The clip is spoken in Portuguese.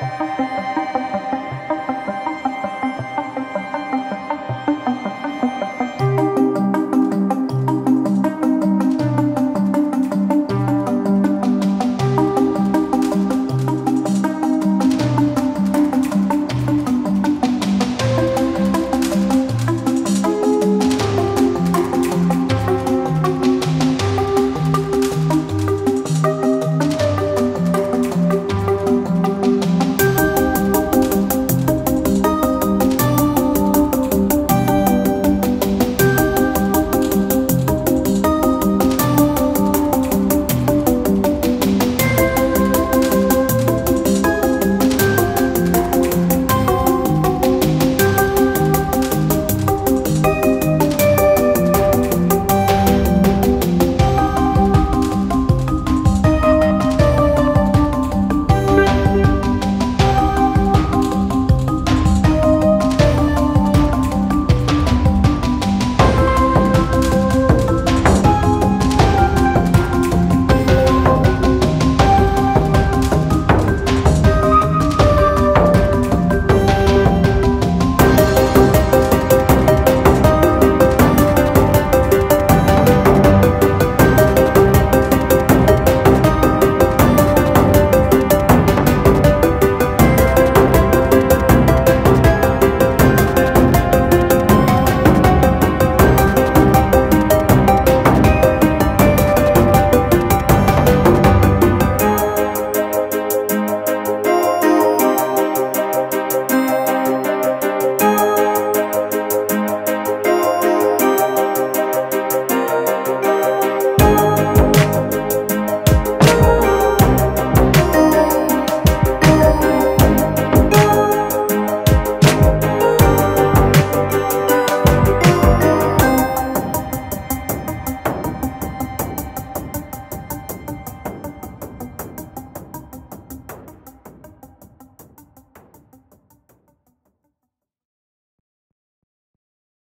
Música